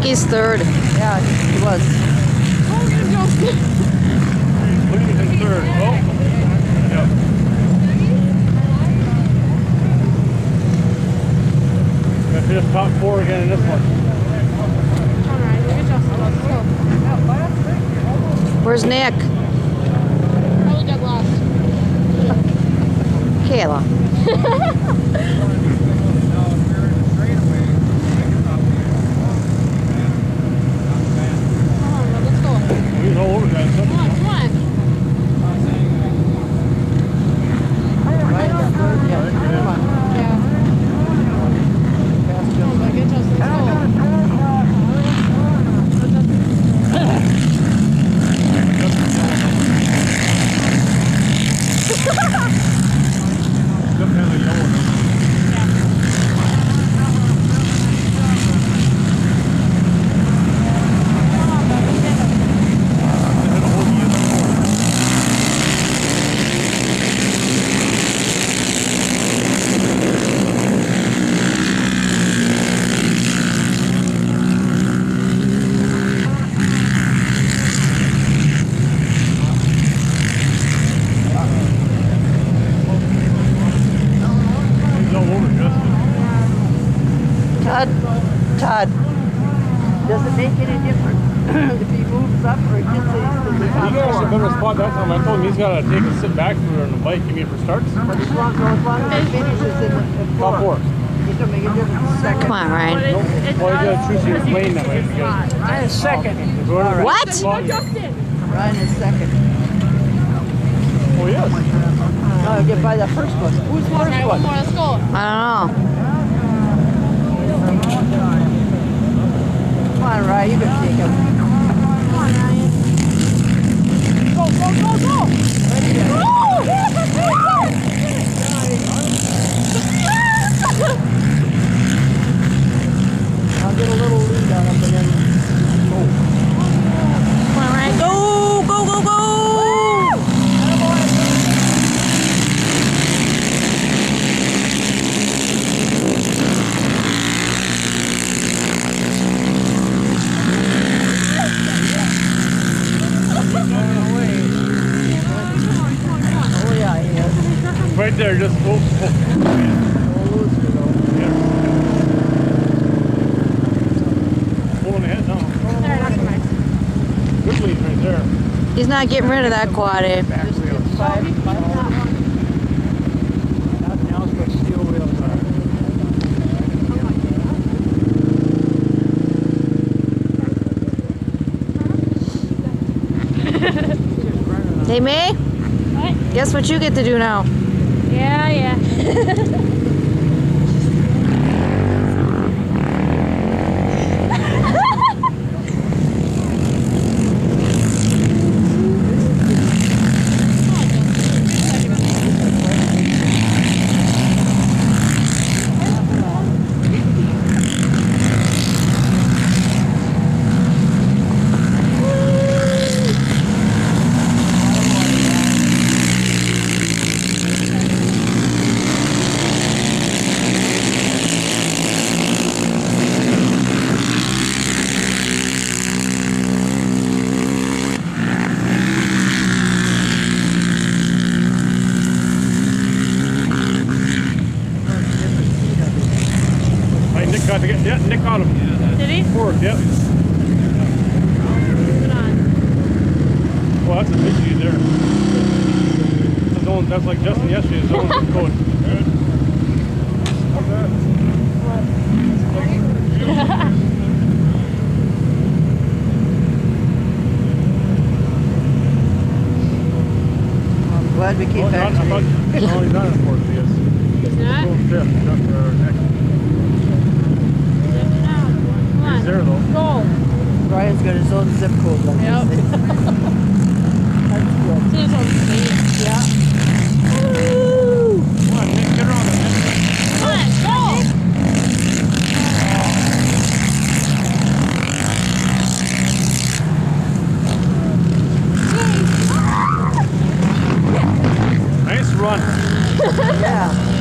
think he's third. Yeah, he was. Williams in third. Oh. Yep. Got just top four again in this one. Alright, look at Justin. Where's Nick? Probably got lost. Kayla. Come on, Rob, let's go. He's all over guys. Come on, come on. Right, got third. Yeah, come on. Yeah. Pass Come on, Justin. bud, get Justin. Let's go. Look how they going. Come on, bud, let's get him. They had a whole year. He's all over Justin. Todd, Todd, does it make any difference if he moves up or he gets these to the He top got actually a better spot that time. I told him he's got to take a sit back for on the bike. You mean for starts? But as long, as long as he finishes in the in Top four. it don't make a difference. Second. Come on, Ryan. Nope. Well, you got to choose his lane that way. Because Ryan is second. whoever- What? Ryan is second. Oh, yes. No, get by the first one. Who's first one one? more, let's go. I don't know. Come on, you can take him. Come on. Go, go, go, go! I'll get a little lead on him and then. Come on, Ryan. Go, go, go, go. Oh, yeah, he is. Right there, just oh, oh. Oh, loose, you know. Yeah. Pulling ahead now. There, that's nice. Good lead right there. He's not getting rid of that quad, eh? Just get five, five. Nothing else but steel wheels on it. Hey, May, What? guess what you get to do now? Yeah, yeah. Hey, Nick got to get, yeah, Nick got him. Did he? Fourth, yep. Good on. Well, that's a big lead there. His own, that's like Justin yesterday, his own code. I'm glad we Oh, came back not, I thought, no, he's not in fourth, yes. He's not? Going fifth, not for next. Come on. He's there though. Go. Ryan's got his own zip code. Like Yep. this. That's good. See his own state. Yeah. Come on, Nick, get around there, Nick. Come on, go! Nice run. Yeah.